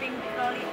pink trolley